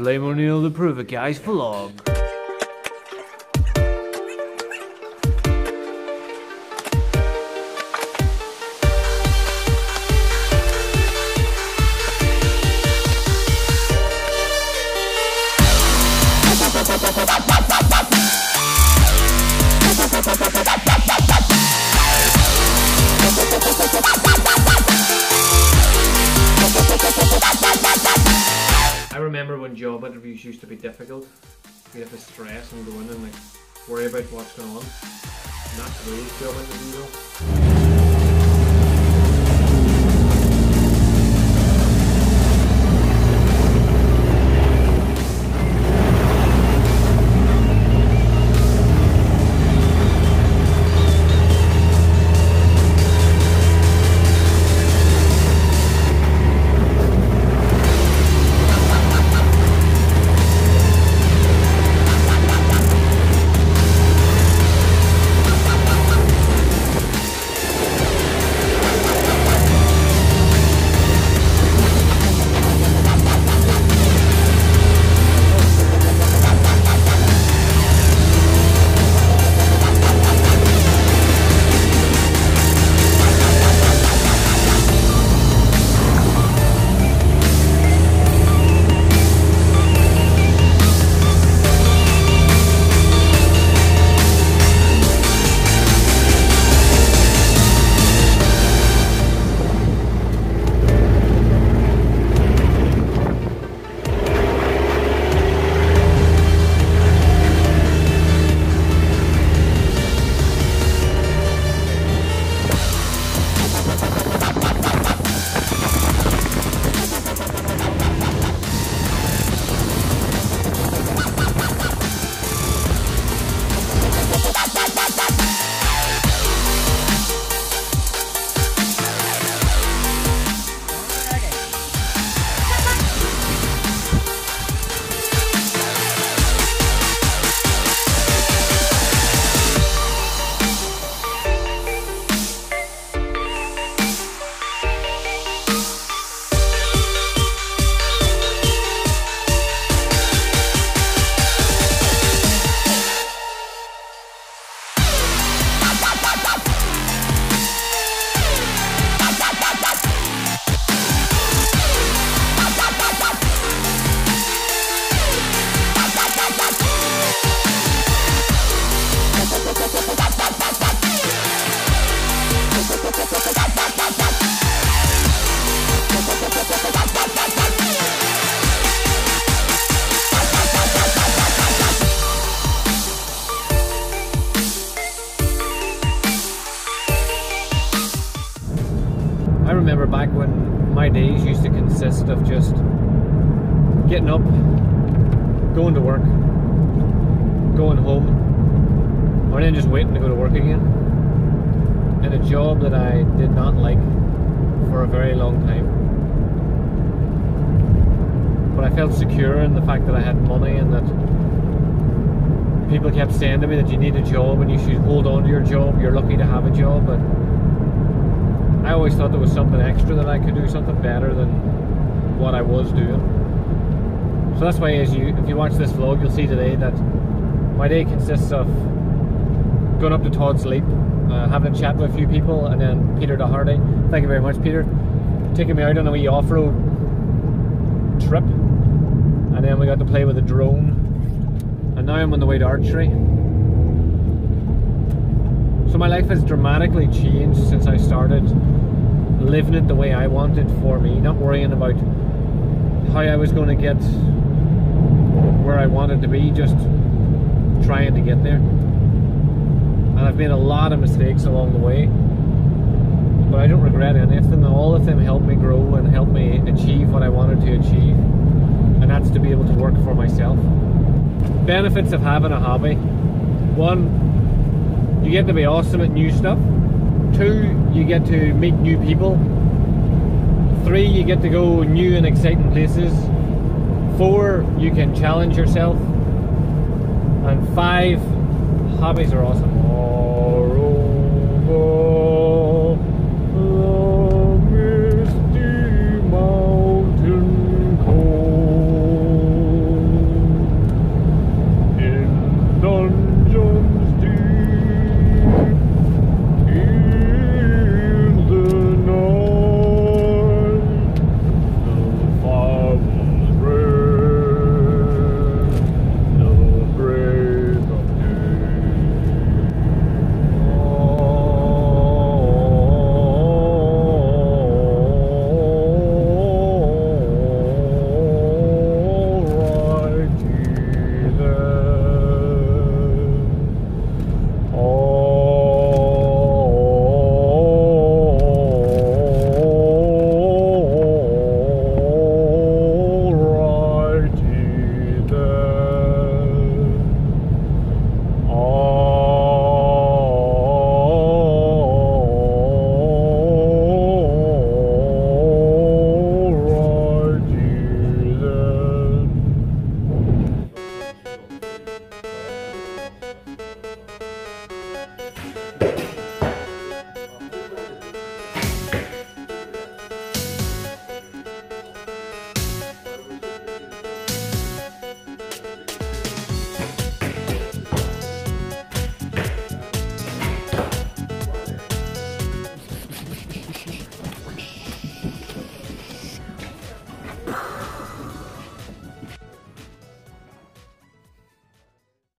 Liam O'Neill, the Prove It Guys vlog. Interviews used to be difficult. You have to stress and go in and like worry about what's going on. Not today's job interview though. I remember back when my days used to consist of just getting up, going to work, going home, or then just waiting to go to work again. In a job that I did not like for a very long time. But I felt secure in the fact that I had money and that people kept saying to me that you need a job and you should hold on to your job, you're lucky to have a job. But I always thought there was something extra that I could do, something better than what I was doing. So that's why, as you, if you watch this vlog, you'll see today that my day consists of going up to Todd's Leap, uh, having a chat with a few people, and then Peter Doherty. Thank you very much, Peter, taking me out on a wee off-road trip, and then we got to play with a drone, and now I'm on the way to archery. So my life has dramatically changed since I started living it the way I wanted for me, not worrying about how I was going to get where I wanted to be, just trying to get there. And I've made a lot of mistakes along the way, but I don't regret any of them. All of them helped me grow and helped me achieve what I wanted to achieve, and that's to be able to work for myself. Benefits of having a hobby. One, you get to be awesome at new stuff. Two, you get to meet new people. Three, you get to go new and exciting places. Four, you can challenge yourself. And five, hobbies are awesome.